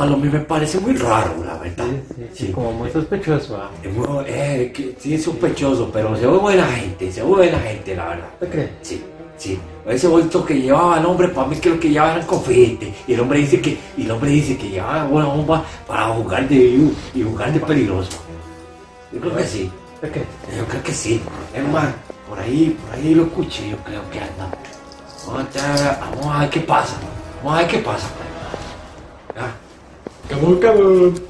a mí me parece muy raro, la verdad. Sí, como muy sospechoso. ¿ah? Es muy- eh, que sí es sospechoso, pero se ve buena gente, se ve buena gente, la verdad. ¿Te crees? Sí, sí. Ese bolso que llevaba el hombre, para mí es que lo que llevaba eran confete. Y el hombre dice que, y el hombre dice que llevaba una bomba para jugar de vivo y jugar de peligroso. Yo creo que sí. ¿Te crees? Yo creo que sí. Es más, por ahí, por ahí lo escuché, yo creo que anda. Vamos a, estar- vamos a ver qué pasa. Vamos a ver qué pasa. Cabrón, cabrón.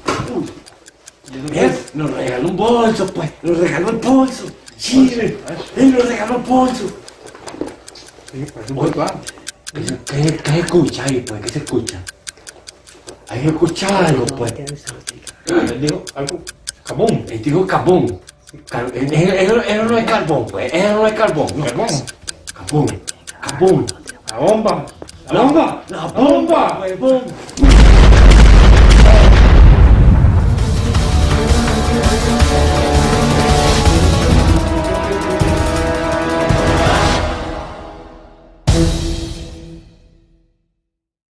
Bien, nos regaló un bolso, pues. Nos regaló el bolso. Sí, él nos regaló el bolso. Sí, parece un buen plan. ¿Qué, se- qué- escucha ahí, pues? ¿Qué se escucha? Ahí se escucha algo, pues. Él dijo algo. Cabum. Él dijo carbón. Car- no es carbón, pues. Eso no es carbón. no. Carbón. Carbón. Carbón. La bomba. La bomba. La bomba,